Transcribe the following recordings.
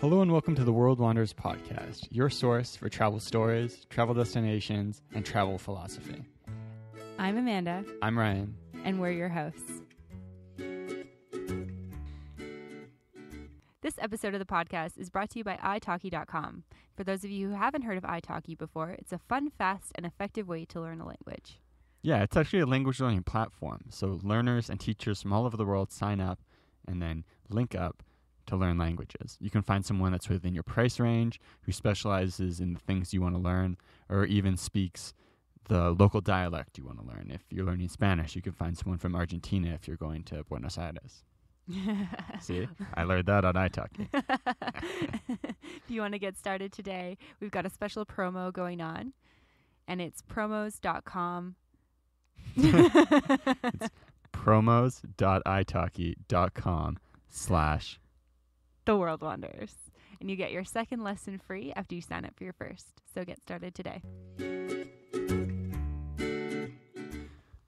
Hello and welcome to the World Wanderers podcast, your source for travel stories, travel destinations, and travel philosophy. I'm Amanda, I'm Ryan. and we're your hosts. This episode of the podcast is brought to you by italki.com. For those of you who haven't heard of italki before, it's a fun, fast, and effective way to learn a language. Yeah, it's actually a language learning platform. So learners and teachers from all over the world sign up and then link up to learn languages. You can find someone that's within your price range who specializes in the things you want to learn or even speaks the local dialect you want to learn. If you're learning Spanish, you can find someone from Argentina if you're going to Buenos Aires. See, I learned that on italki. if you want to get started today, we've got a special promo going on, and it's promos.com. It's promos.italki.com slash the world wanderers. And you get your second lesson free after you sign up for your first. So get started today.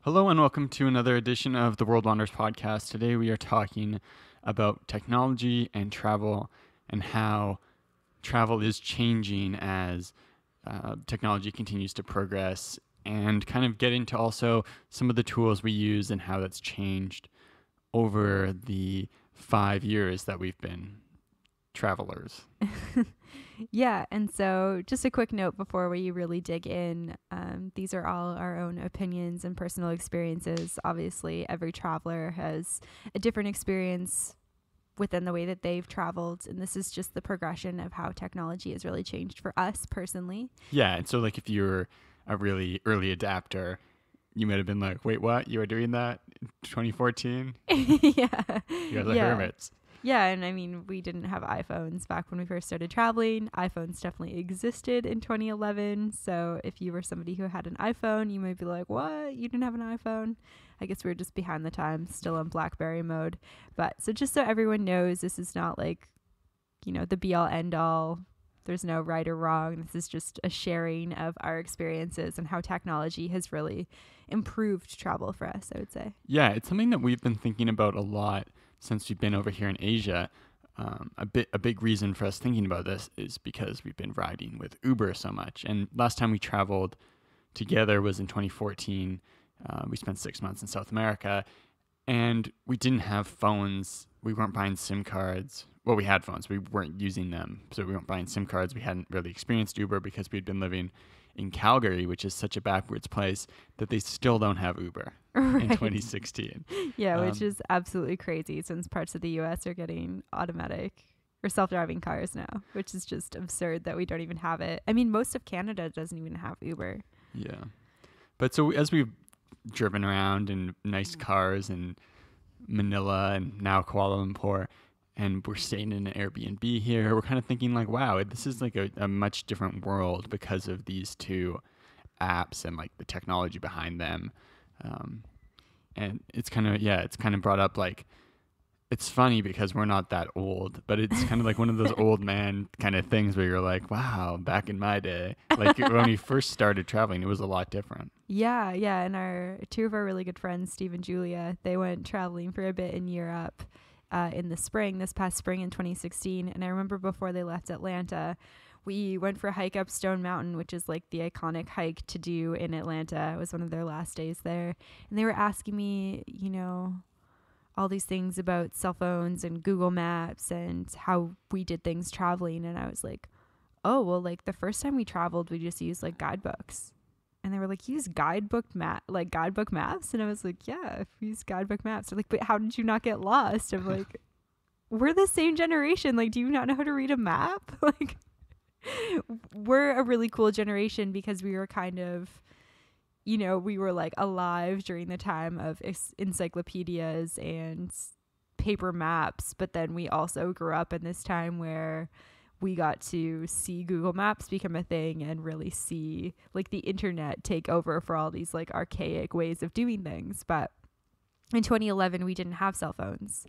Hello and welcome to another edition of the World Wanderers podcast. Today we are talking about technology and travel and how travel is changing as uh, technology continues to progress and kind of get into also some of the tools we use and how that's changed over the five years that we've been travelers. yeah, and so just a quick note before we really dig in um, these are all our own opinions and personal experiences. Obviously, every traveler has a different experience within the way that they've traveled and this is just the progression of how technology has really changed for us personally Yeah, and so like if you're a really early adapter, you might have been like, "Wait, what? You were doing that in 2014? yeah You guys are yeah. hermits." Yeah, and I mean, we didn't have iPhones back when we first started traveling. iPhones definitely existed in 2011. So if you were somebody who had an iPhone, you might be like, what? You didn't have an iPhone? I guess we are just behind the times, still in Blackberry mode. But so just so everyone knows, this is not like, you know, the be all end all. There's no right or wrong. This is just a sharing of our experiences and how technology has really improved travel for us, I would say. Yeah, it's something that we've been thinking about a lot since we've been over here in Asia. Um, a bit a big reason for us thinking about this is because we've been riding with Uber so much. And last time we traveled together was in 2014. Uh, we spent six months in South America, and we didn't have phones. We weren't buying SIM cards. Well, we had phones. We weren't using them, so we weren't buying SIM cards. We hadn't really experienced Uber because we'd been living in Calgary, which is such a backwards place that they still don't have Uber in 2016. Yeah, which Um, is absolutely crazy since parts of the US are getting automatic or self driving cars now, which is just absurd that we don't even have it. I mean, most of Canada doesn't even have Uber. Yeah. But so as we've driven around in nice cars in Manila and now Kuala Lumpur, and we're staying in an Airbnb here, we're kind of thinking like, wow, this is like a, a much different world because of these two apps and like the technology behind them. Um, and it's kind of, yeah, it's kind of brought up like, it's funny because we're not that old, but it's kind of like one of those old man kind of things where you're like, wow, back in my day, like when we first started traveling, it was a lot different. Yeah, yeah. And our two of our really good friends, Steve and Julia, they went traveling for a bit in Europe uh, in the spring, this past spring in 2016. And I remember before they left Atlanta, we went for a hike up Stone Mountain, which is like the iconic hike to do in Atlanta. It was one of their last days there. And they were asking me, you know, all these things about cell phones and Google Maps and how we did things traveling. And I was like, oh, well, like the first time we traveled, we just used like guidebooks and they were like use guidebook map like guidebook maps and i was like yeah we use guidebook maps they're like but how did you not get lost i'm like we're the same generation like do you not know how to read a map like we're a really cool generation because we were kind of you know we were like alive during the time of encyclopedias and paper maps but then we also grew up in this time where we got to see Google Maps become a thing and really see like the internet take over for all these like archaic ways of doing things. But in 2011, we didn't have cell phones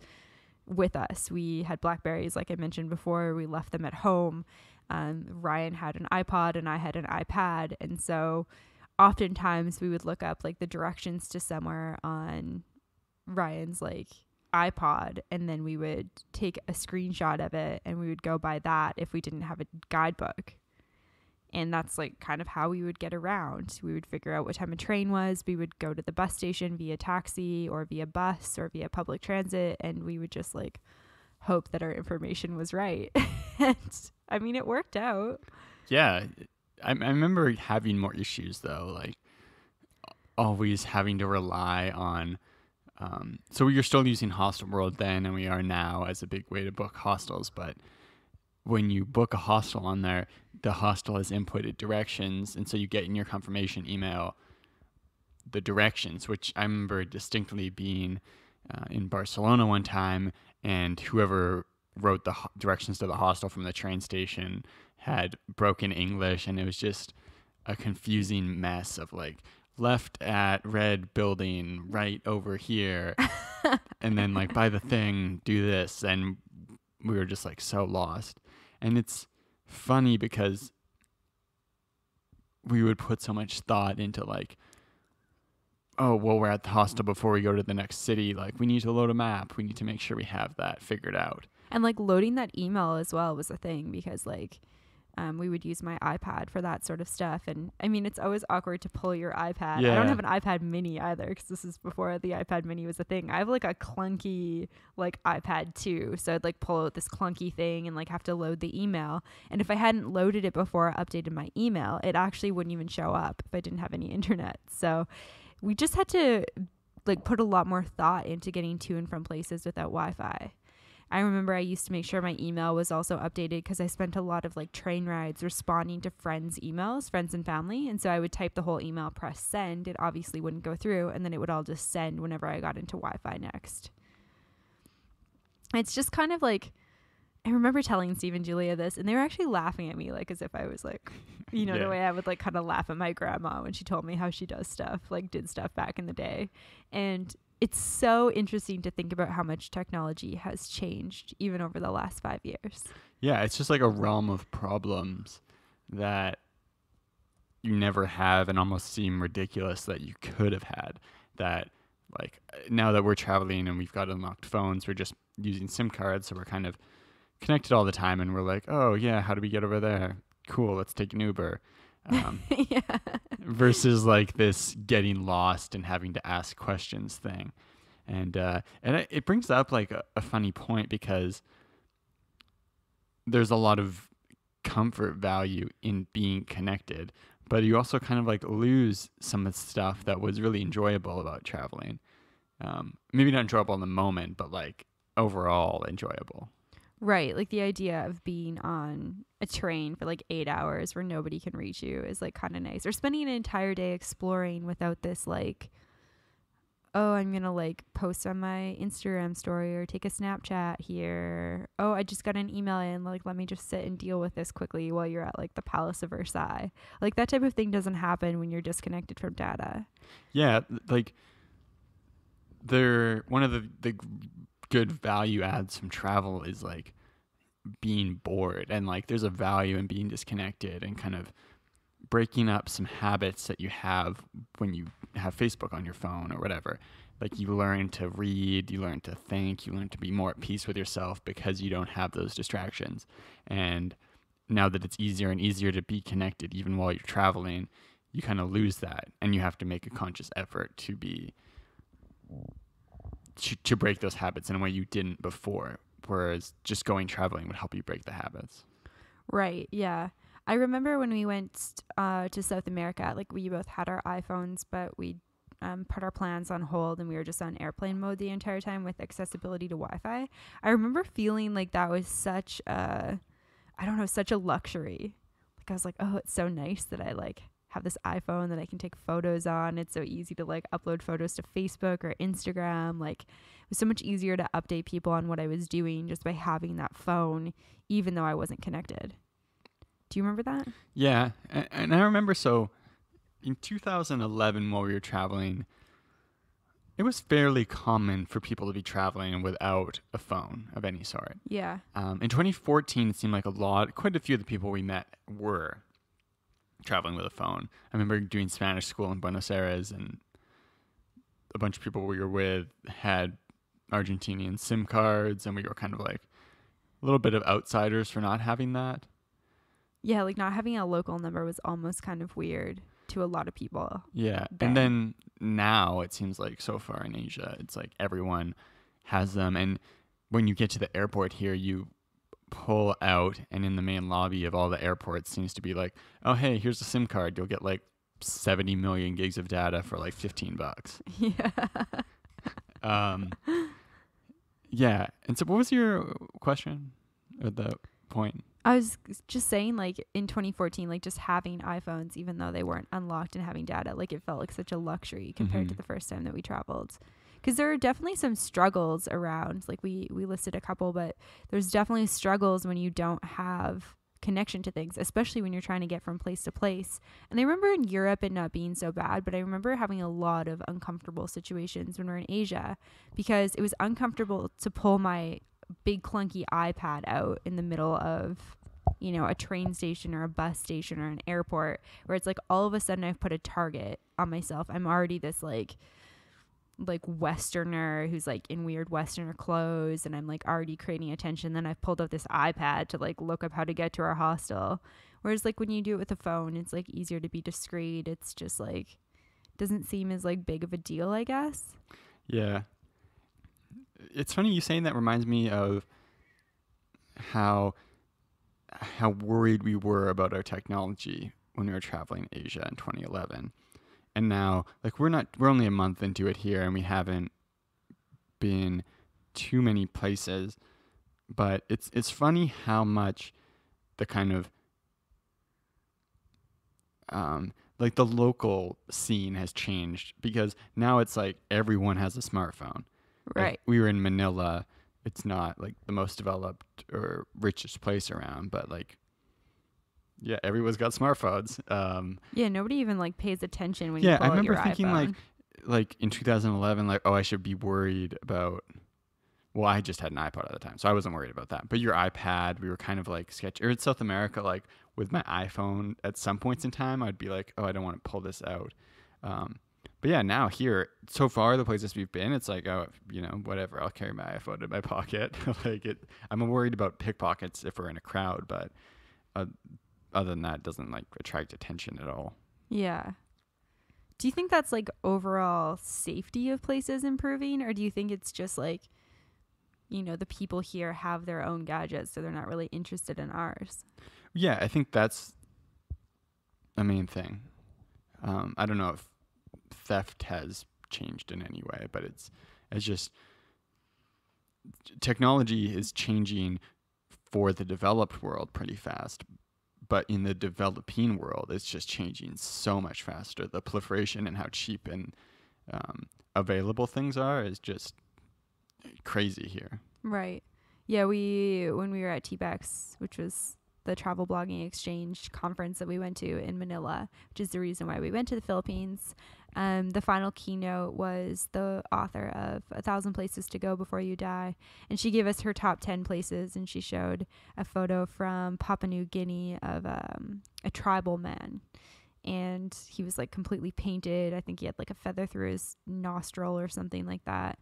with us. We had Blackberries, like I mentioned before. We left them at home. Um, Ryan had an iPod and I had an iPad. And so oftentimes we would look up like the directions to somewhere on Ryan's like iPod and then we would take a screenshot of it and we would go by that if we didn't have a guidebook. And that's like kind of how we would get around. We would figure out what time a train was. We would go to the bus station via taxi or via bus or via public transit and we would just like hope that our information was right. and I mean, it worked out. Yeah. I, I remember having more issues though, like always having to rely on. Um, so we were still using Hostelworld then, and we are now as a big way to book hostels. But when you book a hostel on there, the hostel has inputted directions, and so you get in your confirmation email the directions, which I remember distinctly being uh, in Barcelona one time, and whoever wrote the ho- directions to the hostel from the train station had broken English, and it was just a confusing mess of like left at red building right over here and then like by the thing do this and we were just like so lost. And it's funny because we would put so much thought into like oh well we're at the hostel before we go to the next city like we need to load a map we need to make sure we have that figured out And like loading that email as well was a thing because like um, we would use my iPad for that sort of stuff. And I mean, it's always awkward to pull your iPad. I don't have an iPad mini either because this is before the iPad mini was a thing. I have like a clunky like iPad 2. So I'd like pull out this clunky thing and like have to load the email. And if I hadn't loaded it before I updated my email, it actually wouldn't even show up if I didn't have any internet. So we just had to like put a lot more thought into getting to and from places without Wi-Fi. I remember I used to make sure my email was also updated because I spent a lot of like train rides responding to friends' emails, friends and family. And so I would type the whole email, press send. It obviously wouldn't go through, and then it would all just send whenever I got into Wi Fi next. It's just kind of like I remember telling Steve and Julia this, and they were actually laughing at me, like as if I was like, you know, Yeah. the way I would like kind of laugh at my grandma when she told me how she does stuff, like did stuff back in the day. And it's so interesting to think about how much technology has changed even over the last five years. Yeah, it's just like a realm of problems that you never have and almost seem ridiculous that you could have had. That, like, now that we're traveling and we've got unlocked phones, we're just using SIM cards, so we're kind of connected all the time and we're like, oh, yeah, how do we get over there? Cool, let's take an Uber. Um, yeah. versus like this getting lost and having to ask questions thing and uh and it, brings up like a, a funny point because there's a lot of comfort value in being connected but you also kind of like lose some of the stuff that was really enjoyable about traveling um maybe not enjoyable in the moment but like overall enjoyable Right. Like the idea of being on a train for like eight hours where nobody can reach you is like kind of nice. Or spending an entire day exploring without this, like, oh, I'm going to like post on my Instagram story or take a Snapchat here. Oh, I just got an email in. Like, let me just sit and deal with this quickly while you're at like the Palace of Versailles. Like, that type of thing doesn't happen when you're disconnected from data. Yeah, like they're one of the the good value adds from travel is like being bored and like there's a value in being disconnected and kind of breaking up some habits that you have when you have Facebook on your phone or whatever. Like you learn to read, you learn to think, you learn to be more at peace with yourself because you don't have those distractions. And now that it's easier and easier to be connected even while you're traveling, you kind of lose that and you have to make a conscious effort to be to, to break those habits in a way you didn't before whereas just going traveling would help you break the habits Right. Yeah. I remember when we went uh, to South America, like we both had our iPhones, but we um, put our plans on hold and we were just on airplane mode the entire time with accessibility to Wi Fi. I remember feeling like that was such a, I don't know, such a luxury. Like I was like, oh, it's so nice that I like have this iPhone that I can take photos on. It's so easy to like upload photos to Facebook or Instagram. Like it was so much easier to update people on what I was doing just by having that phone, even though I wasn't connected. Do you remember that? yeah and, and i remember so in 2011 while we were traveling it was fairly common for people to be traveling without a phone of any sort Yeah. Um, in 2014, it seemed like a lot, quite a few of the people we met were traveling with a phone. I remember doing Spanish school in Buenos Aires, and a bunch of people we were with had Argentinian SIM cards, and we were kind of like a little bit of outsiders for not having that. Yeah, like not having a local number was almost kind of weird to a lot of people. Yeah. there. And then now it seems like so far in Asia, it's like everyone has them. And when you get to the airport here, you pull out, and in the main lobby of all the airports seems to be like, oh, hey, here's a SIM card. You'll get like 70 million gigs of data for like 15 bucks. yeah. Um, yeah. And so, what was your question at the point? I was just saying, like in 2014, like just having iPhones, even though they weren't unlocked and having data, like it felt like such a luxury compared to Mhm. the first time that we traveled. Because there are definitely some struggles around. Like we we listed a couple, but there's definitely struggles when you don't have connection to things, especially when you're trying to get from place to place. And I remember in Europe it not being so bad, but I remember having a lot of uncomfortable situations when we are in Asia because it was uncomfortable to pull my big clunky iPad out in the middle of you know a train station or a bus station or an airport where it's like all of a sudden I've put a target on myself. I'm already this like like westerner who's like in weird westerner clothes and I'm like already creating attention then I've pulled up this iPad to like look up how to get to our hostel. Whereas like when you do it with a phone it's like easier to be discreet. It's just like doesn't seem as like big of a deal, I guess. Yeah. It's funny you saying that reminds me of how how worried we were about our technology when we were traveling Asia in 2011. And now like we're not we're only a month into it here and we haven't been too many places, but it's it's funny how much the kind of um like the local scene has changed because now it's like everyone has a smartphone. Like, Right. we were in Manila. It's not like the most developed or richest place around, but like, yeah, everyone's got smartphones. Um, Yeah, nobody even like pays attention when Yeah, you I pull out remember your thinking, like, like in 2011, like, oh, I should be worried about. Well, I just had an iPod at the time, so I wasn't worried about that. But your iPad, we were kind of like sketch. Or in South America, like with my iPhone, at some points in time, I'd be like, oh, I don't want to pull this out. Um, but yeah, now here, so far the places we've been, it's like, oh, you know, whatever. I'll carry my iPhone in my pocket. like it, I'm worried about pickpockets if we're in a crowd, but uh, other than that, it doesn't like attract attention at all. Yeah. Do you think that's like overall safety of places improving or do you think it's just like you know, the people here have their own gadgets so they're not really interested in ours? Yeah, I think that's the main thing. Um, I don't know if theft has changed in any way, but it's it's just technology is changing for the developed world pretty fast. But in the developing world, it's just changing so much faster. The proliferation and how cheap and um, available things are is just crazy here. Right. Yeah, we when we were at TBEX, which was the travel blogging exchange conference that we went to in Manila, which is the reason why we went to the Philippines. Um, the final keynote was the author of A Thousand Places to Go Before You Die. And she gave us her top 10 places and she showed a photo from Papua New Guinea of um, a tribal man. And he was like completely painted. I think he had like a feather through his nostril or something like that.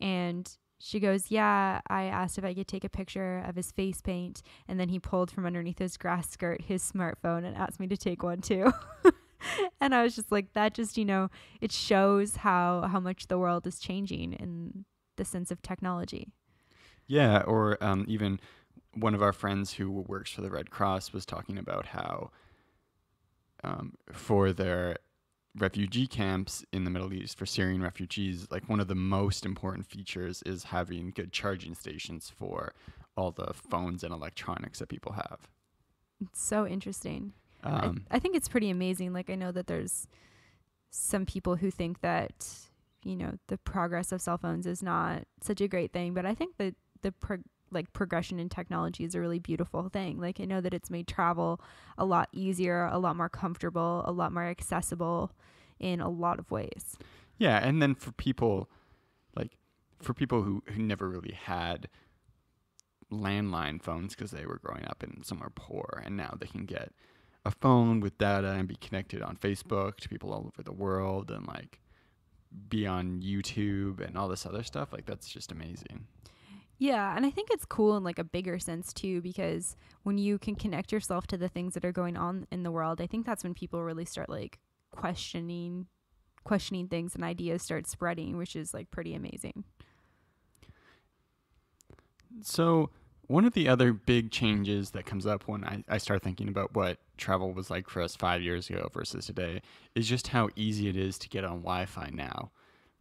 And she goes, Yeah, I asked if I could take a picture of his face paint. And then he pulled from underneath his grass skirt his smartphone and asked me to take one too. and I was just like, That just, you know, it shows how, how much the world is changing in the sense of technology. Yeah, or um, even one of our friends who works for the Red Cross was talking about how um, for their refugee camps in the Middle East for Syrian refugees, like one of the most important features is having good charging stations for all the phones and electronics that people have. It's so interesting. Um, I, I think it's pretty amazing. Like I know that there's some people who think that you know the progress of cell phones is not such a great thing, but I think that the pro- like progression in technology is a really beautiful thing. Like I know that it's made travel a lot easier, a lot more comfortable, a lot more accessible in a lot of ways. Yeah, and then for people like for people who, who never really had landline phones because they were growing up in somewhere poor and now they can get a phone with data and be connected on Facebook to people all over the world and like be on YouTube and all this other stuff. Like that's just amazing. Yeah, and I think it's cool in like a bigger sense too because when you can connect yourself to the things that are going on in the world, I think that's when people really start like questioning questioning things and ideas start spreading, which is like pretty amazing. So one of the other big changes that comes up when I, I start thinking about what travel was like for us five years ago versus today is just how easy it is to get on Wi Fi now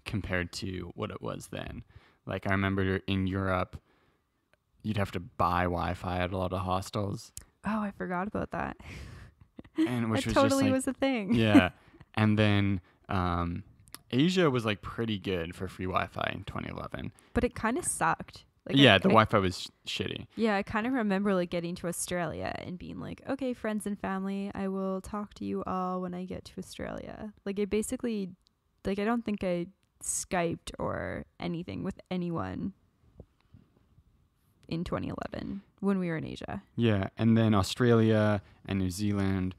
compared to what it was then. Like I remember in Europe, you'd have to buy Wi Fi at a lot of hostels. Oh, I forgot about that. And which that was totally like, was a thing. yeah. And then um, Asia was like pretty good for free Wi Fi in 2011. But it kind of sucked. Like I- yeah, the I- Wi Fi was shitty. Yeah, I kind of remember like getting to Australia and being like, "Okay, friends and family, I will talk to you all when I get to Australia." Like I basically like I don't think I skyped or anything with anyone in 2011 when we were in Asia. Yeah, and then Australia and New Zealand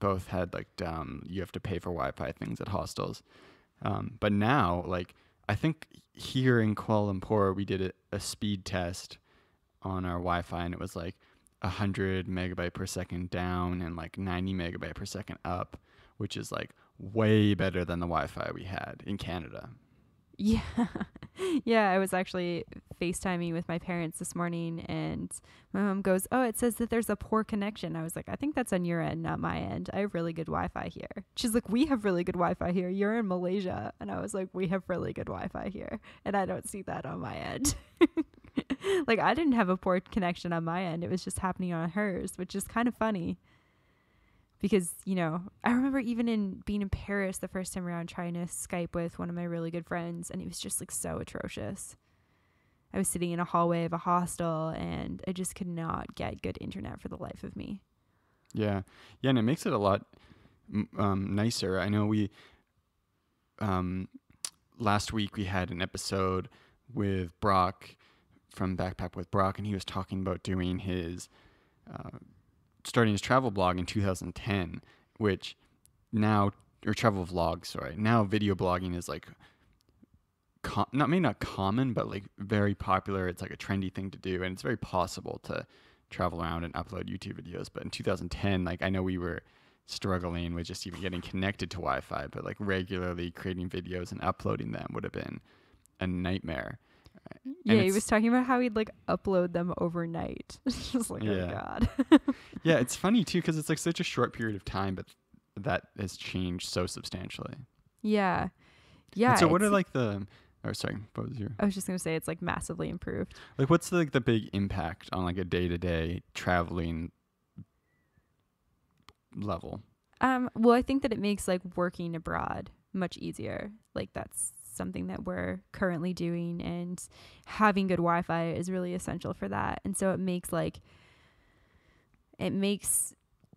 both had like um, you have to pay for Wi-Fi things at hostels. Um, but now, like I think here in Kuala Lumpur, we did a, a speed test on our Wi-Fi, and it was like hundred megabyte per second down and like ninety megabyte per second up, which is like way better than the Wi-Fi we had in Canada. Yeah. yeah, I was actually FaceTiming with my parents this morning and my mom goes, "Oh, it says that there's a poor connection." I was like, "I think that's on your end, not my end. I have really good Wi-Fi here." She's like, "We have really good Wi-Fi here. You're in Malaysia." And I was like, "We have really good Wi-Fi here." And I don't see that on my end. like I didn't have a poor connection on my end. It was just happening on hers, which is kind of funny. Because, you know, I remember even in being in Paris the first time around trying to Skype with one of my really good friends and it was just like so atrocious. I was sitting in a hallway of a hostel and I just could not get good internet for the life of me. Yeah, yeah, and it makes it a lot um, nicer. I know we um, last week we had an episode with Brock from Backpack with Brock, and he was talking about doing his uh, starting his travel blog in 2010, which now or travel vlog, sorry. Now video blogging is like com- not maybe not common, but like very popular. It's like a trendy thing to do, and it's very possible to travel around and upload YouTube videos. But in 2010, like I know we were struggling with just even getting connected to Wi-Fi, but like regularly creating videos and uploading them would have been a nightmare. Yeah, he was talking about how he'd like upload them overnight. just like, Yeah. oh god. Yeah, it's funny too because it's like such a short period of time, but that has changed so substantially. yeah. Yeah. And so what are like the? Or sorry, what was your? I was just gonna say it's like massively improved. Like, what's the, like the big impact on like a day to day traveling level? Um, well, I think that it makes like working abroad much easier. Like that's something that we're currently doing, and having good Wi-Fi is really essential for that. And so it makes like it makes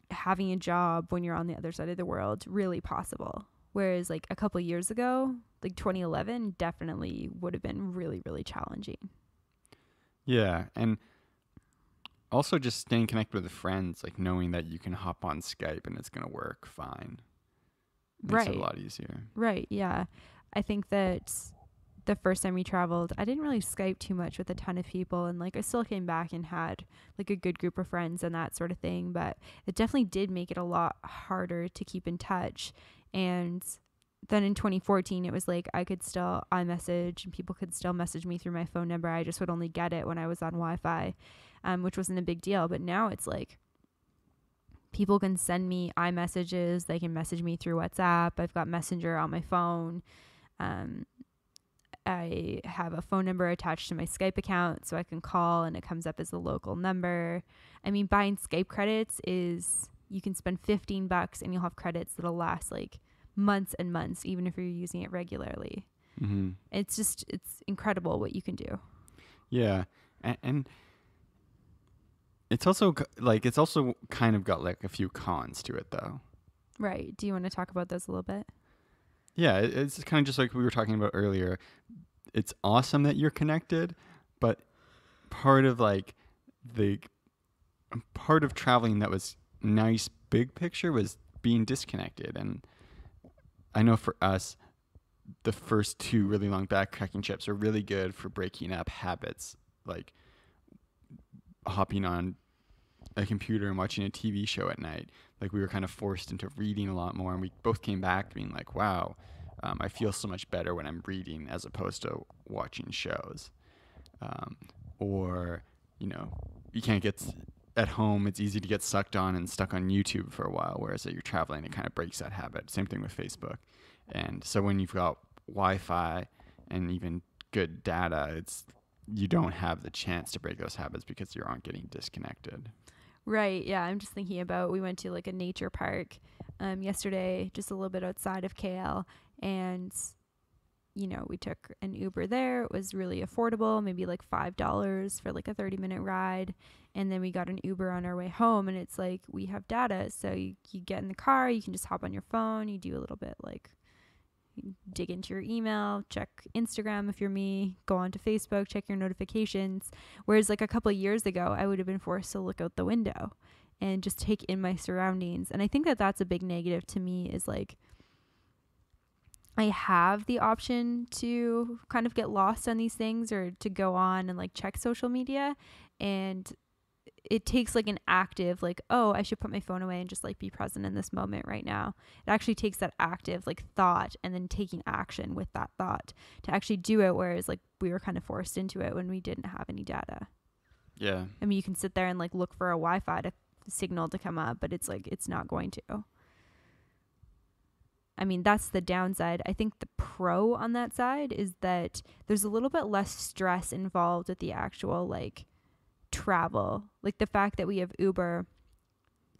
having a job when you're on the other side of the world really possible. Whereas like a couple years ago, like 2011, definitely would have been really really challenging. Yeah, and also just staying connected with friends, like knowing that you can hop on Skype and it's gonna work fine. Makes it Right. a lot easier. Right. Yeah. I think that the first time we traveled, I didn't really Skype too much with a ton of people. And like, I still came back and had like a good group of friends and that sort of thing. But it definitely did make it a lot harder to keep in touch. And then in 2014, it was like I could still iMessage and people could still message me through my phone number. I just would only get it when I was on Wi Fi, um, which wasn't a big deal. But now it's like, people can send me iMessages. They can message me through WhatsApp. I've got Messenger on my phone. Um, I have a phone number attached to my Skype account so I can call and it comes up as a local number. I mean, buying Skype credits is you can spend 15 bucks and you'll have credits that'll last like months and months, even if you're using it regularly. Mm-hmm. It's just, it's incredible what you can do. Yeah, and, and it's also like it's also kind of got like a few cons to it though. Right. Do you want to talk about those a little bit? Yeah, it's kind of just like we were talking about earlier. It's awesome that you're connected, but part of like the part of traveling that was nice big picture was being disconnected and I know for us the first two really long backpacking trips are really good for breaking up habits, like hopping on a computer and watching a TV show at night. Like we were kind of forced into reading a lot more, and we both came back being like, "Wow, um, I feel so much better when I'm reading as opposed to watching shows." Um, or you know, you can't get at home. It's easy to get sucked on and stuck on YouTube for a while, whereas if you're traveling, it kind of breaks that habit. Same thing with Facebook. And so when you've got Wi-Fi and even good data, it's you don't have the chance to break those habits because you aren't getting disconnected. Right. Yeah. I'm just thinking about we went to like a nature park um, yesterday, just a little bit outside of KL, and you know we took an Uber there. It was really affordable, maybe like five dollars for like a 30 minute ride, and then we got an Uber on our way home. And it's like we have data, so you you get in the car, you can just hop on your phone, you do a little bit like dig into your email, check Instagram if you're me, go onto Facebook, check your notifications. Whereas like a couple years ago, I would have been forced to look out the window and just take in my surroundings. And I think that that's a big negative to me is like I have the option to kind of get lost on these things or to go on and like check social media and it takes like an active like oh i should put my phone away and just like be present in this moment right now. It actually takes that active like thought and then taking action with that thought to actually do it whereas like we were kind of forced into it when we didn't have any data. Yeah. i mean you can sit there and like look for a wi-fi to signal to come up but it's like it's not going to. I mean that's the downside. I think the pro on that side is that there's a little bit less stress involved with the actual like travel. Like the fact that we have uber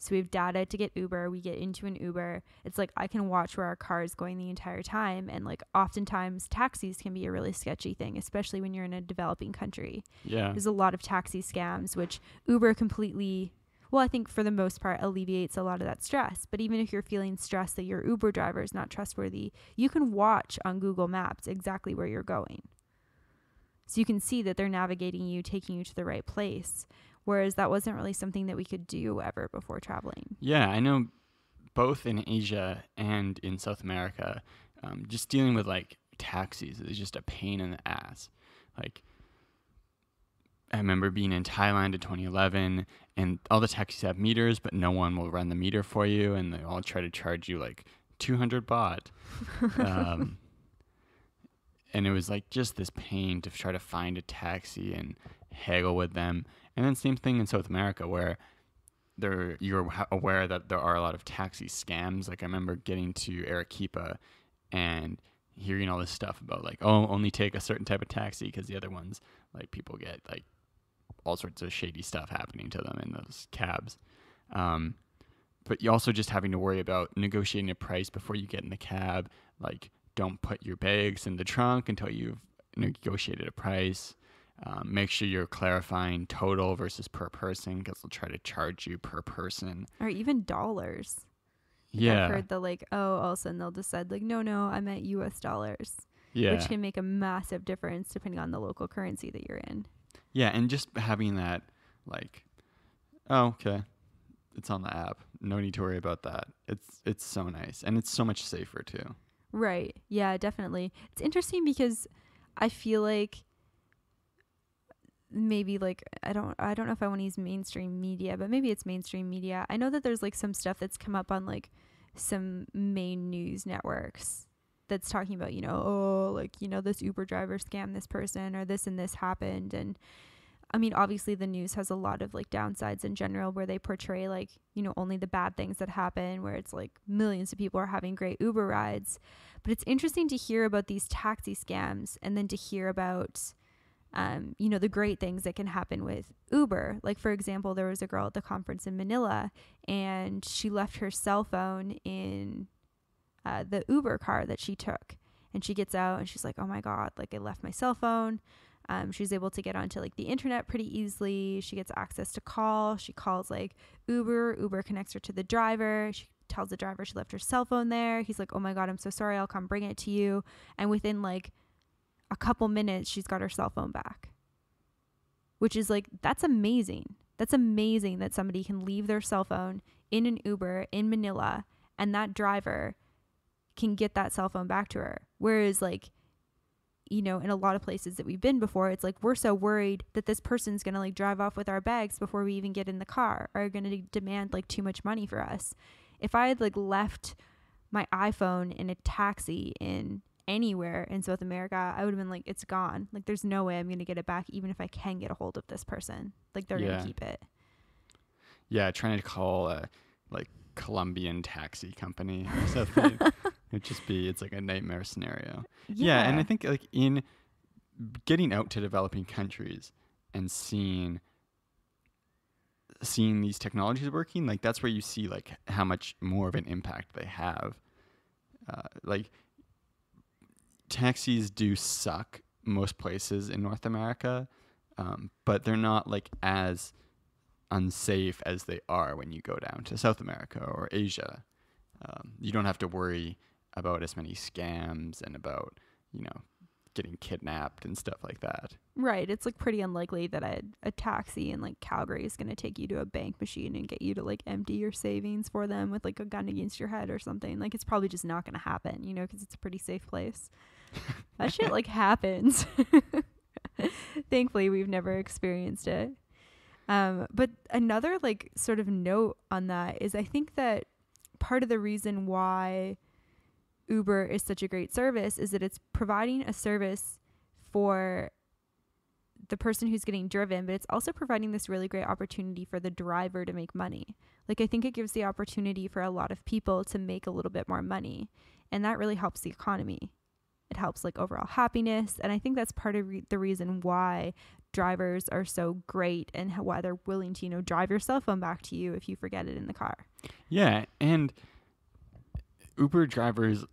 so we have data to get uber we get into an uber. It's like i can watch where our car is going the entire time and like oftentimes taxis can be a really sketchy thing especially when you're in a developing country. Yeah. there's a lot of taxi scams which uber completely well i think for the most part alleviates a lot of that stress. But even if you're feeling stressed that your uber driver is not trustworthy you can watch on google maps exactly where you're going so you can see that they're navigating you taking you to the right place whereas that wasn't really something that we could do ever before traveling Yeah, I know both in Asia and in South America, um, just dealing with like taxis is just a pain in the ass. Like, I remember being in Thailand in 2011, and all the taxis have meters, but no one will run the meter for you, and they all try to charge you like 200 baht. Um, and it was like just this pain to try to find a taxi and haggle with them. And then same thing in South America where there you're aware that there are a lot of taxi scams. Like I remember getting to Arequipa and hearing all this stuff about like oh only take a certain type of taxi because the other ones like people get like all sorts of shady stuff happening to them in those cabs. Um, but you also just having to worry about negotiating a price before you get in the cab. Like don't put your bags in the trunk until you've negotiated a price. Um, make sure you're clarifying total versus per person because they'll try to charge you per person. or even dollars Like, yeah, i've heard the like oh all of a sudden they'll decide like no no i meant us dollars yeah, which can make a massive difference depending on the local currency that you're in yeah, and just having that, like, oh, okay, it's on the app. No need to worry about that. It's it's so nice, and it's so much safer too. Right. Yeah, definitely. It's interesting because I feel like maybe like I don't I don't know if I want to use mainstream media, but maybe it's mainstream media. I know that there's like some stuff that's come up on like some main news networks that's talking about, you know, oh, like, you know, this Uber driver scammed this person or this and this happened and I mean, obviously the news has a lot of like downsides in general where they portray like, you know, only the bad things that happen where it's like millions of people are having great Uber rides. But it's interesting to hear about these taxi scams and then to hear about um, you know, the great things that can happen with Uber. Like, for example, there was a girl at the conference in Manila and she left her cell phone in uh, the Uber car that she took. And she gets out and she's like, oh my God, like I left my cell phone. Um, she's able to get onto like the internet pretty easily. She gets access to call. She calls like Uber. Uber connects her to the driver. She tells the driver she left her cell phone there. He's like, oh my God, I'm so sorry. I'll come bring it to you. And within like a couple minutes, she's got her cell phone back, which is like, that's amazing. That's amazing that somebody can leave their cell phone in an Uber in Manila and that driver can get that cell phone back to her. Whereas like you know, in a lot of places that we've been before, it's like we're so worried that this person's going to like drive off with our bags before we even get in the car or going to demand like too much money for us. If I had like left my iPhone in a taxi in anywhere in South America, I would have been like, it's gone. Like, there's no way I'm going to get it back, even if I can get a hold of this person. Like, they're going to keep it. Yeah, trying to call a like Colombian taxi company or something. It'd just be it's like a nightmare scenario. Yeah. and I think like in getting out to developing countries and seeing seeing these technologies working, like that's where you see like how much more of an impact they have. Uh, like taxis do suck most places in North America, um, but they're not like as unsafe as they are when you go down to South America or Asia. Um, you don't have to worry about as many scams and about you know getting kidnapped and stuff like that. Right. It's like pretty unlikely that a, a taxi in like Calgary is going to take you to a bank machine and get you to like empty your savings for them with like a gun against your head or something. Like it's probably just not going to happen, you know, because it's a pretty safe place. that shit like happens. Thankfully, we've never experienced it. Um, but another like sort of note on that is I think that part of the reason why Uber is such a great service is that it's providing a service for the person who's getting driven, but it's also providing this really great opportunity for the driver to make money. Like, I think it gives the opportunity for a lot of people to make a little bit more money, and that really helps the economy. It helps like overall happiness, and I think that's part of re- the reason why drivers are so great and why they're willing to, you know, drive your cell phone back to you if you forget it in the car. Yeah, and Uber drivers,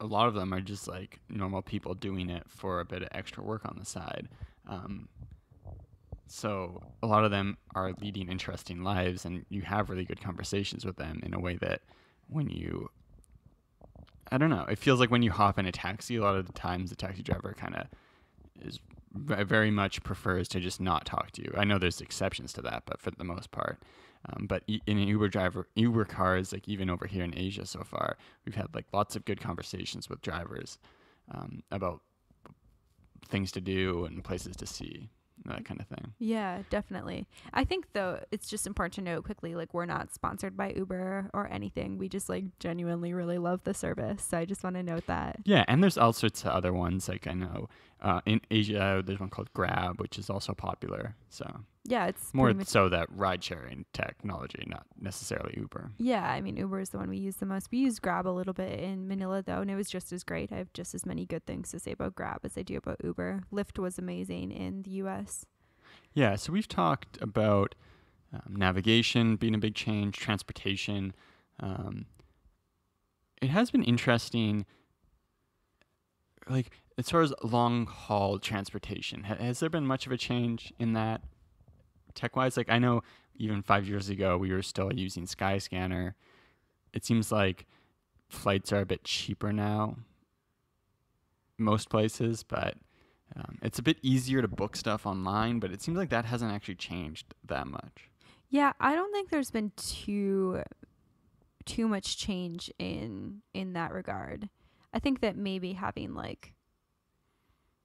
a lot of them are just like normal people doing it for a bit of extra work on the side. Um, so a lot of them are leading interesting lives, and you have really good conversations with them in a way that when you, I don't know, it feels like when you hop in a taxi, a lot of the times the taxi driver kind of is very much prefers to just not talk to you. I know there's exceptions to that, but for the most part. Um, but in an Uber driver, Uber cars, like even over here in Asia so far, we've had like lots of good conversations with drivers um, about things to do and places to see, that kind of thing. Yeah, definitely. I think though it's just important to note quickly like we're not sponsored by Uber or anything. We just like genuinely really love the service. So I just want to note that. Yeah, and there's all sorts of other ones. Like I know uh, in Asia, there's one called Grab, which is also popular. So Yeah, it's more much so that ride sharing technology, not necessarily Uber. Yeah, I mean Uber is the one we use the most. We use Grab a little bit in Manila though, and it was just as great. I have just as many good things to say about Grab as I do about Uber. Lyft was amazing in the US. Yeah, so we've talked about um, navigation being a big change, transportation. Um, it has been interesting, like as far as long haul transportation. Ha- has there been much of a change in that tech wise? Like I know even five years ago we were still using Skyscanner. It seems like flights are a bit cheaper now, most places, but um, it's a bit easier to book stuff online, but it seems like that hasn't actually changed that much. Yeah, I don't think there's been too too much change in in that regard. I think that maybe having like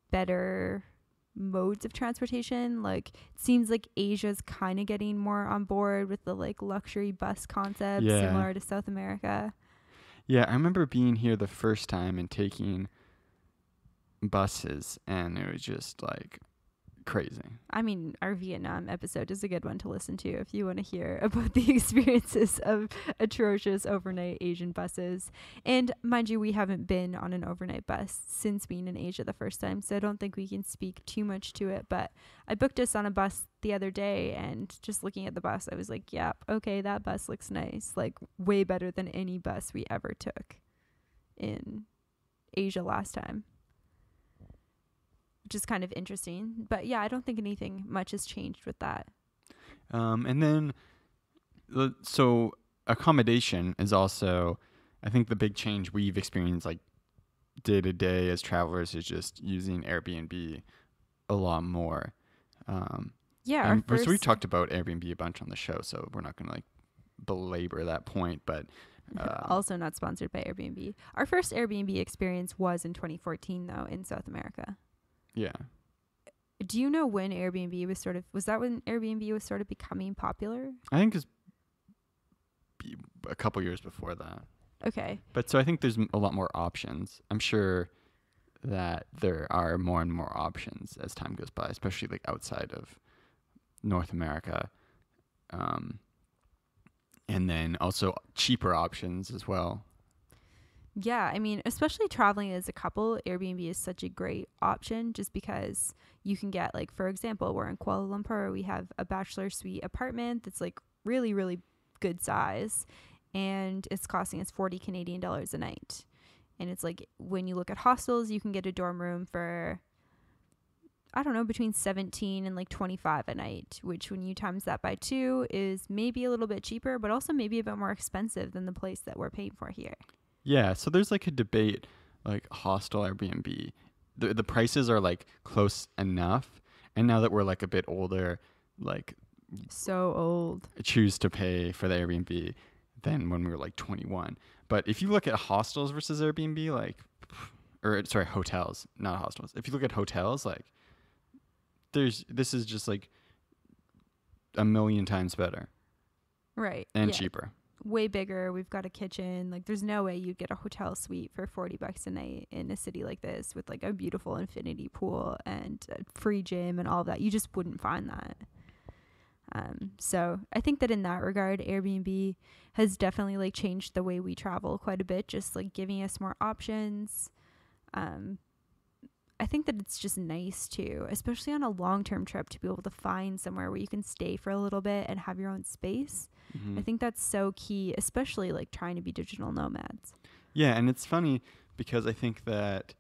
better modes of transportation, like it seems like Asia's kind of getting more on board with the like luxury bus concept Yeah. similar to South America. Yeah, I remember being here the first time and taking buses, and it was just like crazy. I mean, our Vietnam episode is a good one to listen to if you want to hear about the experiences of atrocious overnight Asian buses. And mind you, we haven't been on an overnight bus since being in Asia the first time, so I don't think we can speak too much to it. But I booked us on a bus the other day, and just looking at the bus, I was like, yep, okay, that bus looks nice. Like, way better than any bus we ever took in Asia last time which is kind of interesting. But yeah, I don't think anything much has changed with that. Um, and then, so accommodation is also, I think, the big change we've experienced like day to day as travelers is just using Airbnb a lot more. Um, Yeah, and first, so we talked about Airbnb a bunch on the show, so we're not going to like belabor that point. But Um, also not sponsored by Airbnb. Our first Airbnb experience was in 2014 though in South America. Yeah. Do you know when Airbnb was sort of was that when Airbnb was sort of becoming popular? I think it's a couple years before that. Okay. But so I think there's a lot more options. I'm sure that there are more and more options as time goes by, especially like outside of North America. Um, and then also cheaper options as well. Yeah, I mean, especially traveling as a couple, Airbnb is such a great option just because you can get like for example, we're in Kuala Lumpur, we have a bachelor suite apartment that's like really really good size and it's costing us 40 Canadian dollars a night. And it's like when you look at hostels, you can get a dorm room for I don't know, between 17 and like 25 a night, which when you times that by 2 is maybe a little bit cheaper, but also maybe a bit more expensive than the place that we're paying for here. Yeah, so there's like a debate like hostel Airbnb. The the prices are like close enough. And now that we're like a bit older, like So old. choose to pay for the Airbnb than when we were like 21. But if you look at hostels versus Airbnb, like, or sorry, hotels, not hostels. If you look at hotels, like, there's this is just like a million times better Right. and yeah. cheaper. Way bigger. We've got a kitchen. Like, there's no way you'd get a hotel suite for 40 bucks a night in a city like this with like a beautiful infinity pool and a free gym and all of that. You just wouldn't find that. Um, so I think that in that regard, Airbnb has definitely like changed the way we travel quite a bit, just like giving us more options. Um, I think that it's just nice too, especially on a long term trip, to be able to find somewhere where you can stay for a little bit and have your own space. Mhm. I think that's so key, especially like trying to be digital nomads. Yeah, and it's funny because I think that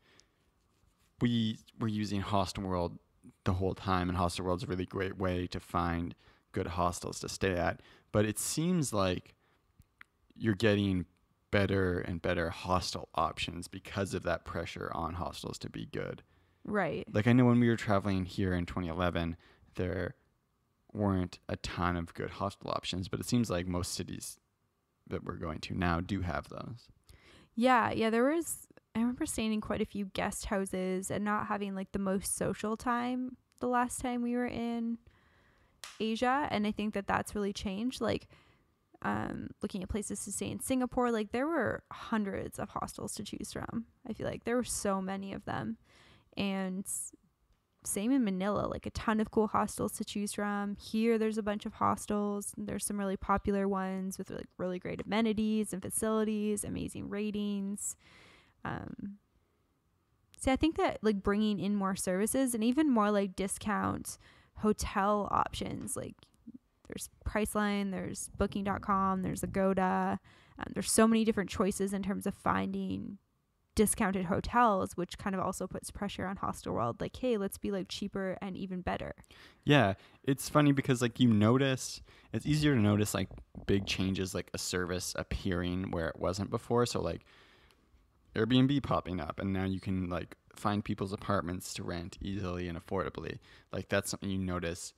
we were using Hostelworld the whole time, and Hostelworld's a really great way to find good hostels to stay at. But it seems like you're getting better and better hostel options because of that pressure on hostels to be good. Right. Like I know when we were traveling here in 2011, there weren't a ton of good hostel options, but it seems like most cities that we're going to now do have those. Yeah, yeah, there was I remember staying in quite a few guest houses and not having like the most social time the last time we were in Asia and I think that that's really changed like um looking at places to stay in Singapore like there were hundreds of hostels to choose from. I feel like there were so many of them. And same in Manila, like a ton of cool hostels to choose from. Here, there's a bunch of hostels. There's some really popular ones with like really great amenities and facilities, amazing ratings. Um, see, I think that like bringing in more services and even more like discount hotel options, like there's Priceline, there's Booking.com, there's Agoda. Um, there's so many different choices in terms of finding discounted hotels, which kind of also puts pressure on Hostelworld. Like, hey, let's be like cheaper and even better. Yeah, it's funny because like you notice it's easier to notice like big changes like a service appearing where it wasn't before. So like Airbnb popping up and now you can like find people's apartments to rent easily and affordably. Like that's something you notice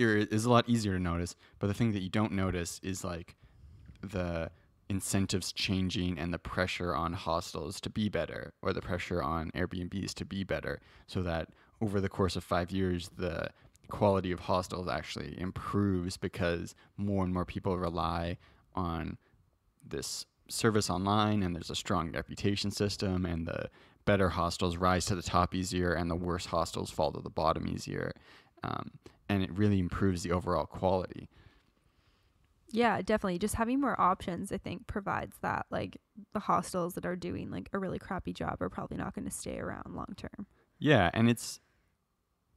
is a lot easier to notice, but the thing that you don't notice is like the incentives changing and the pressure on hostels to be better or the pressure on Airbnbs to be better so that over the course of 5 years the quality of hostels actually improves because more and more people rely on this service online and there's a strong reputation system and the better hostels rise to the top easier and the worse hostels fall to the bottom easier. Um, and it really improves the overall quality Yeah, definitely. Just having more options, I think, provides that. Like the hostels that are doing like a really crappy job are probably not going to stay around long term. yeah and it's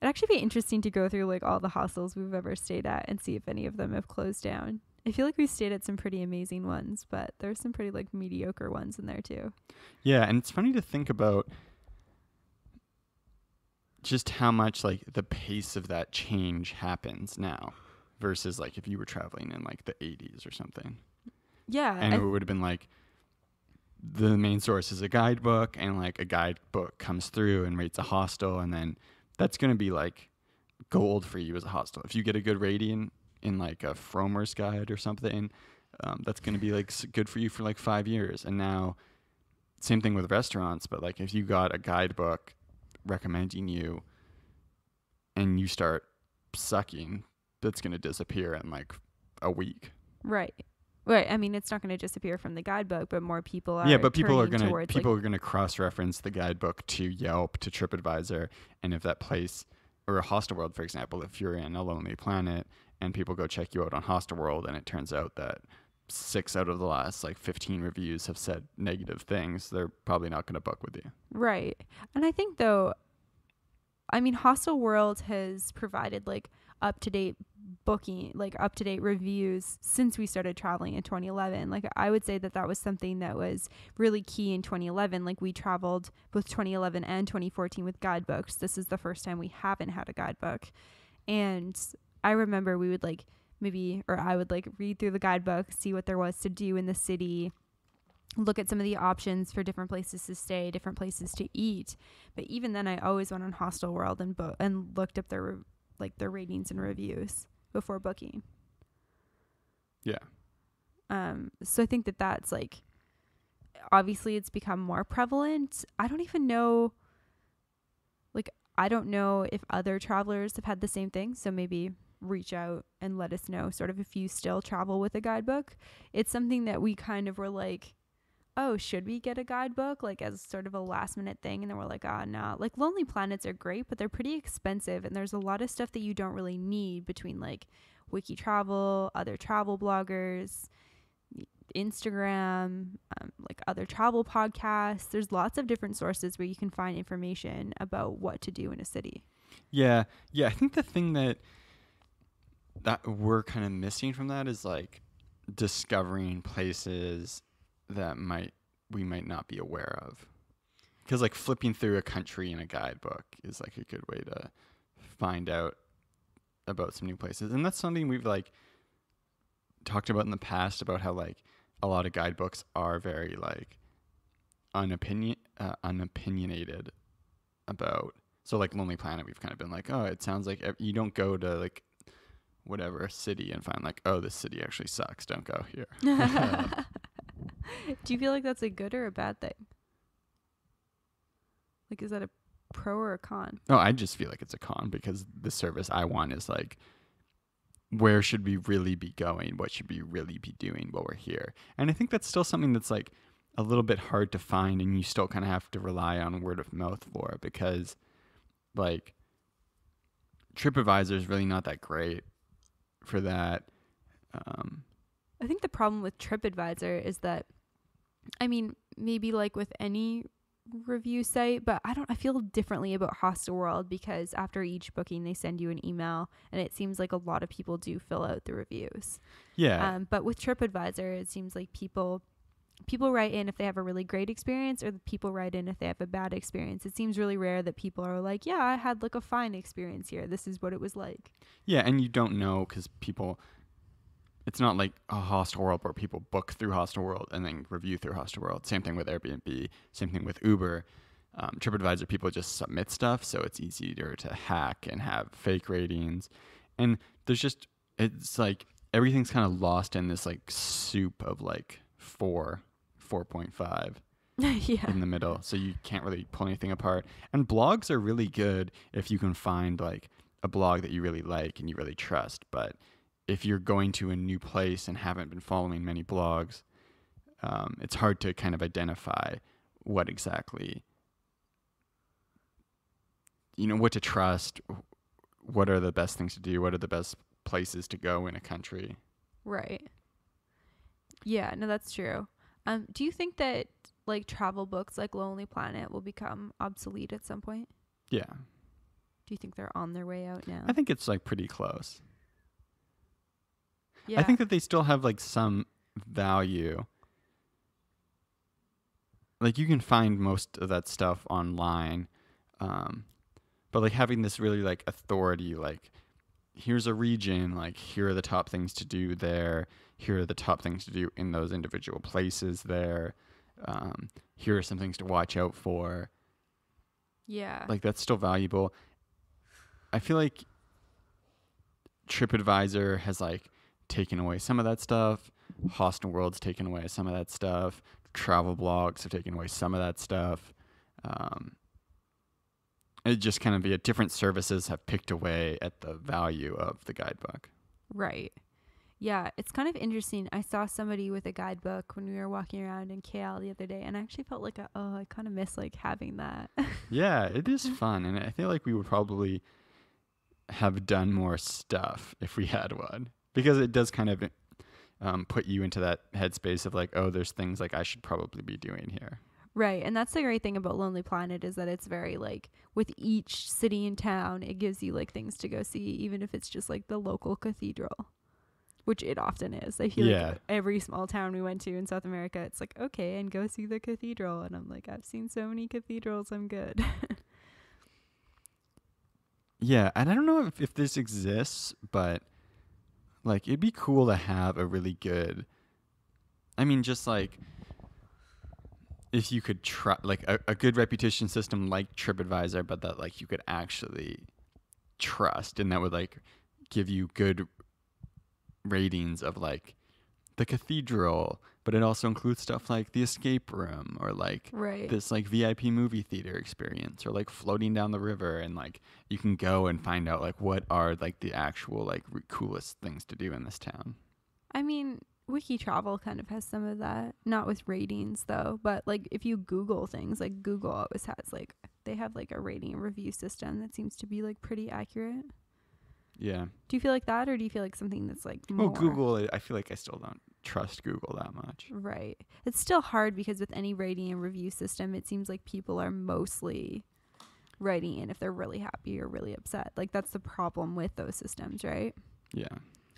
It'd actually be interesting to go through like all the hostels we've ever stayed at and see if any of them have closed down. I feel like we stayed at some pretty amazing ones, but there's some pretty like mediocre ones in there too. Yeah, and it's funny to think about just how much like the pace of that change happens now versus like if you were traveling in like the 80s or something. Yeah, And I- it would have been like the main source is a guidebook and like a guidebook comes through and rates a hostel and then that's going to be like gold for you as a hostel. If you get a good rating in like a Frommer's guide or something, um, that's going to be like good for you for like five years. And now, same thing with restaurants. But like, if you got a guidebook recommending you, and you start sucking, that's going to disappear in like a week. Right. Right. I mean, it's not going to disappear from the guidebook, but more people are. yeah, but people are gonna towards, people like, are gonna cross reference the guidebook to Yelp to TripAdvisor, and if that place or a Hostelworld, for example, if you're in a Lonely Planet and people go check you out on Hostelworld, and it turns out that six out of the last like 15 reviews have said negative things, they're probably not gonna book with you. Right. And I think though I mean Hostelworld has provided like up to date booking like up to date reviews since we started traveling in 2011. Like I would say that that was something that was really key in 2011. Like we traveled both 2011 and 2014 with guidebooks. This is the first time we haven't had a guidebook. And I remember we would like maybe or I would like read through the guidebook, see what there was to do in the city, look at some of the options for different places to stay, different places to eat. But even then, I always went on Hostelworld and bo- and looked up their like their ratings and reviews before booking. Yeah. Um. So I think that that's like obviously it's become more prevalent. I don't even know. Like I don't know if other travelers have had the same thing. So maybe reach out and let us know sort of if you still travel with a guidebook. It's something that we kind of were like oh, should we get a guidebook like as sort of a last minute thing? And then we're like, ah, oh, no. Like Lonely Planets are great, but they're pretty expensive. And there's a lot of stuff that you don't really need between like Wiki Travel, other travel bloggers, Instagram, um, like other travel podcasts. There's lots of different sources where you can find information about what to do in a city. Yeah, yeah. I think the thing that that we're kind of missing from that is like discovering places that might we might not be aware of. Because like flipping through a country in a guidebook is like a good way to find out about some new places, and that's something we've like talked about in the past about how like a lot of guidebooks are very like unopinion uh, unopinionated about so like Lonely Planet, we've kind of been like, oh, it sounds like you don't go to like whatever city and find like, oh, this city actually sucks. Don't go here. Do you feel like that's a good or a bad thing? Like, is that a pro or a con? No, I just feel like it's a con because the service I want is like, where should we really be going? What should we really be doing while we're here? And I think that's still something that's like a little bit hard to find, and you still kind of have to rely on word of mouth for because, like, TripAdvisor is really not that great for that. Um, I think the problem with TripAdvisor is that, I mean, maybe like with any review site, but I don't, I feel differently about Hostelworld because after each booking, they send you an email, and it seems like a lot of people do fill out the reviews. yeah, Um, but with TripAdvisor, it seems like people people write in if they have a really great experience or people write in if they have a bad experience. It seems really rare that people are like, "Yeah, I had like a fine experience here. This is what it was like." Yeah, and you don't know because people. It's not like a Hostelworld where people book through Hostelworld and then review through Hostelworld. Same thing with Airbnb. Same thing with Uber. Um, TripAdvisor people just submit stuff, so it's easier to hack and have fake ratings. And there's just it's like everything's kind of lost in this like soup of like four, four point five yeah. in the middle, so you can't really pull anything apart. And blogs are really good if you can find like a blog that you really like and you really trust. But if you're going to a new place and haven't been following many blogs, um, it's hard to kind of identify what exactly you know what to trust. What are the best things to do? What are the best places to go in a country? Right. Yeah, no that's true. Um do you think that like travel books like Lonely Planet will become obsolete at some point? Yeah, Do you think they're on their way out now? I think it's like pretty close. yeah. I think that they still have like some value. Like you can find most of that stuff online, um, but like having this really like authority, like here's a region, like here are the top things to do there, here are the top things to do in those individual places there, um, here are some things to watch out for. yeah. Like that's still valuable. I feel like TripAdvisor has like taken away some of that stuff. Hostelworld's taken away some of that stuff. Travel blogs have taken away some of that stuff. Um, it just kind of yeah, different services have picked away at the value of the guidebook. Right. Yeah, it's kind of interesting. I saw somebody with a guidebook when we were walking around in KL the other day, and I actually felt like, a, oh, I kind of miss like having that. yeah, it is fun, and I feel like we would probably have done more stuff if we had one because it does kind of um, put you into that headspace of like, oh, there's things like I should probably be doing here. Right. And that's the great thing about Lonely Planet is that it's very like with each city and town, it gives you like things to go see, even if it's just like the local cathedral, which it often is. I feel Yeah. like every small town we went to in South America, it's like, okay, and go see the cathedral. And I'm like, I've seen so many cathedrals, I'm good. Yeah, and I don't know if, if this exists, but like it'd be cool to have a really good. I mean, just like if you could try like a, a good reputation system like TripAdvisor, but that like you could actually trust, and that would like give you good ratings of like the cathedral, but it also includes stuff like the escape room or like right. this like VIP movie theater experience or like floating down the river and like you can go and find out like what are like the actual like re- coolest things to do in this town. I mean, Wiki Travel kind of has some of that, not with ratings though, but like if you Google things, like Google always has like they have like a rating review system that seems to be like pretty accurate. Yeah. Do you feel like that, or do you feel like something that's like more? Well, Google, I- I feel like I still don't trust Google that much. Right. It's still hard because with any rating and review system, it seems like people are mostly writing in if they're really happy or really upset. Like that's the problem with those systems, right? Yeah.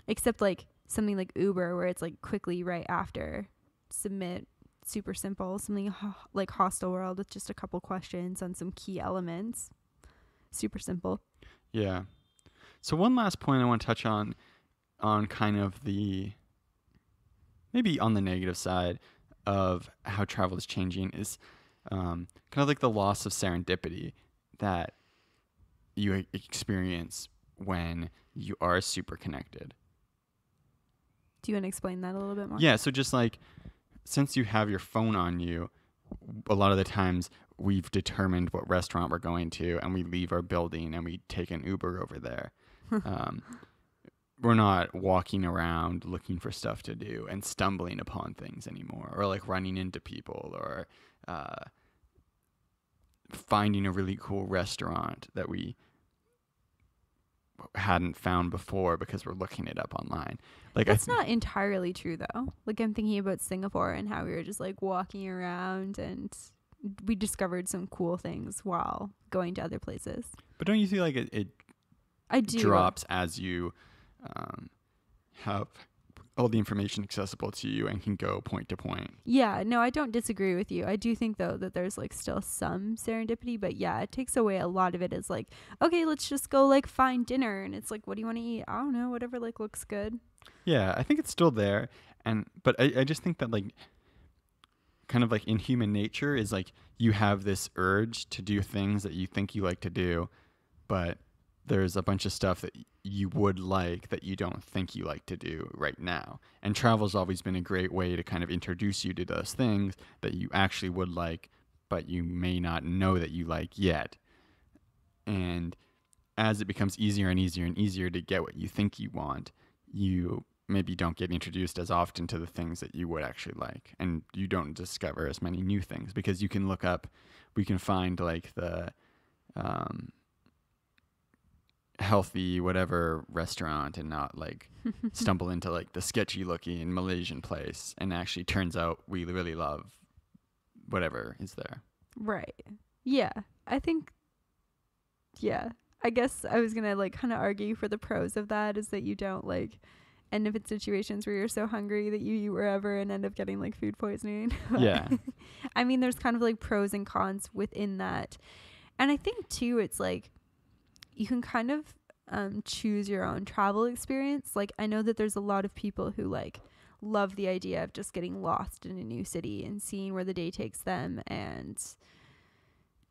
Except like something like Uber, where it's like quickly right after submit, super simple. Something ho- like Hostelworld with just a couple questions on some key elements, super simple. Yeah. So one last point I want to touch on on kind of the maybe on the negative side of how travel is changing is um, kind of like the loss of serendipity that you experience when you are super connected. Do you want to explain that a little bit more? Yeah, so just like since you have your phone on you, a lot of the times we've determined what restaurant we're going to and we leave our building and we take an Uber over there. um, we're not walking around looking for stuff to do and stumbling upon things anymore or like running into people or uh, finding a really cool restaurant that we hadn't found before because we're looking it up online. Like That's th- not entirely true though. Like I'm thinking about Singapore and how we were just like walking around and we discovered some cool things while going to other places. But don't you feel like it, it I do. drops as you um, have all the information accessible to you and can go point to point? Yeah, no, I don't disagree with you. I do think though that there's like still some serendipity, but yeah, it takes away a lot of it is like, okay, let's just go like find dinner and it's like what do you want to eat? I don't know, whatever like looks good. Yeah, I think it's still there, and but I, I just think that like kind of like in human nature is like you have this urge to do things that you think you like to do, but there's a bunch of stuff that you would like that you don't think you like to do right now. And travel's always been a great way to kind of introduce you to those things that you actually would like, but you may not know that you like yet. And as it becomes easier and easier and easier to get what you think you want, you maybe don't get introduced as often to the things that you would actually like and you don't discover as many new things because you can look up we can find like the um, healthy whatever restaurant and not like stumble into like the sketchy looking malaysian place and actually turns out we really love whatever is there Right. Yeah. I think yeah. I guess I was going to like kind of argue for the pros of that is that you don't like end up in situations where you're so hungry that you eat wherever and end up getting like food poisoning. Yeah. I mean, there's kind of like pros and cons within that. And I think too, it's like you can kind of um, choose your own travel experience. Like, I know that there's a lot of people who like love the idea of just getting lost in a new city and seeing where the day takes them and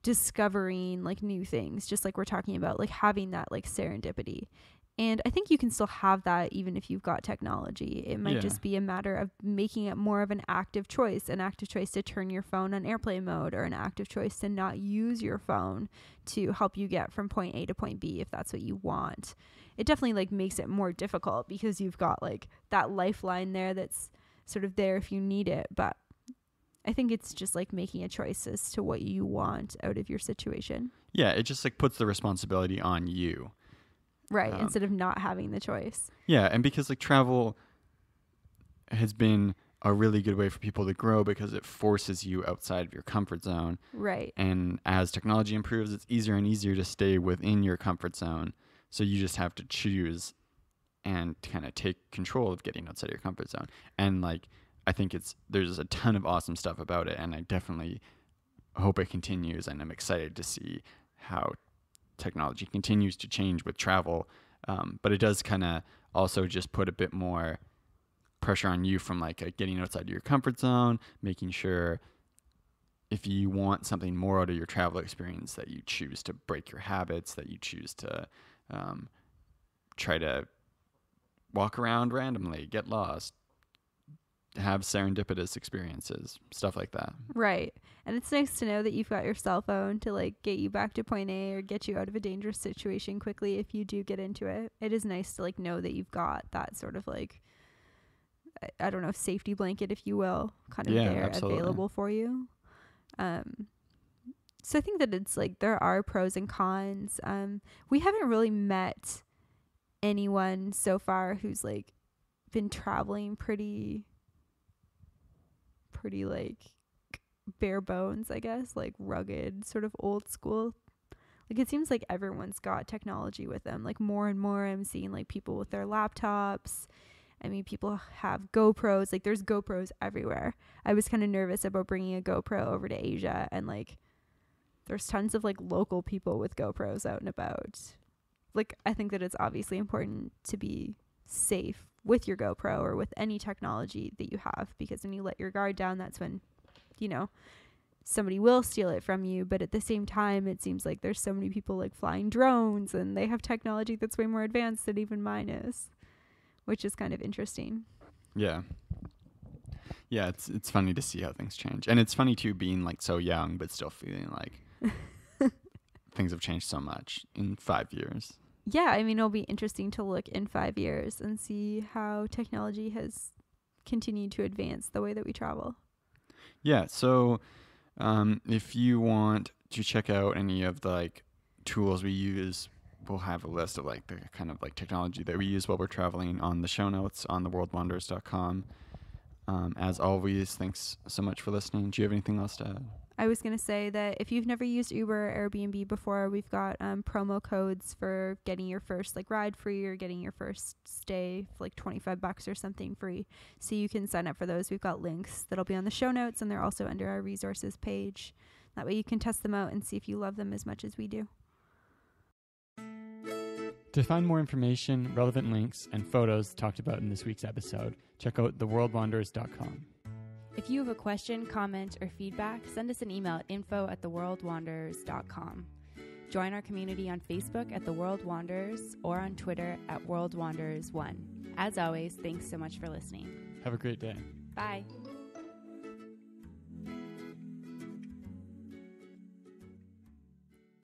discovering like new things just like we're talking about like having that like serendipity And I think you can still have that even if you've got technology. It might Yeah. just be a matter of making it more of an active choice, an active choice to turn your phone on airplane mode or an active choice to not use your phone to help you get from point A to point B if that's what you want. It definitely like makes it more difficult because you've got like that lifeline there that's sort of there if you need it, but I think it's just like making a choice as to what you want out of your situation. Yeah, it just like puts the responsibility on you. Right, Um, instead of not having the choice. Yeah, and because like travel has been a really good way for people to grow because it forces you outside of your comfort zone. Right. And as technology improves, it's easier and easier to stay within your comfort zone. So you just have to choose and kind of take control of getting outside of your comfort zone. And like I think it's there's a ton of awesome stuff about it and I definitely hope it continues and I'm excited to see how technology continues to change with travel. Um, but it does kind of also just put a bit more pressure on you from like getting outside your comfort zone, making sure if you want something more out of your travel experience that you choose to break your habits, that you choose to um, try to walk around randomly, get lost, have serendipitous experiences, stuff like that. Right. And it's nice to know that you've got your cell phone to like get you back to point A or get you out of a dangerous situation quickly if you do get into it. It is nice to like know that you've got that sort of like I- I don't know, safety blanket if you will, kind of Yeah, there absolutely. available for you. Um so I think that it's like there are pros and cons. Um we haven't really met anyone so far who's like been traveling pretty pretty like bare bones, I guess, like rugged, sort of old school. Like it seems like everyone's got technology with them. Like more and more I'm seeing like people with their laptops. I mean, people have GoPros. Like there's GoPros everywhere. I was kind of nervous about bringing a GoPro over to Asia and like there's tons of like local people with GoPros out and about. Like I think that it's obviously important to be safe with your GoPro or with any technology that you have because when you let your guard down that's when you know somebody will steal it from you but at the same time it seems like there's so many people like flying drones and they have technology that's way more advanced than even mine is which is kind of interesting Yeah. Yeah, it's it's funny to see how things change. And it's funny too being like so young but still feeling like things have changed so much in 5 years. Yeah i mean it'll be interesting to look in 5 years and see how technology has continued to advance the way that we travel Yeah, so um, if you want to check out any of the like tools we use, we'll have a list of like the kind of like technology that we use while we're traveling on the show notes on theworldwanderers.com. Um, as always, thanks so much for listening. Do you have anything else to add? I was going to say that if you've never used Uber or Airbnb before, we've got um, promo codes for getting your first like ride free or getting your first stay for like 25 bucks or something free. So you can sign up for those. We've got links that'll be on the show notes and they're also under our resources page. That way you can test them out and see if you love them as much as we do. To find more information, relevant links, and photos talked about in this week's episode, check out theworldwanderers.com. If you have a question, comment, or feedback, send us an email at info at theworldwanderers.com. Join our community on Facebook at The World Wanderers or on Twitter at World Wanderers1. As always, thanks so much for listening. Have a great day. Bye.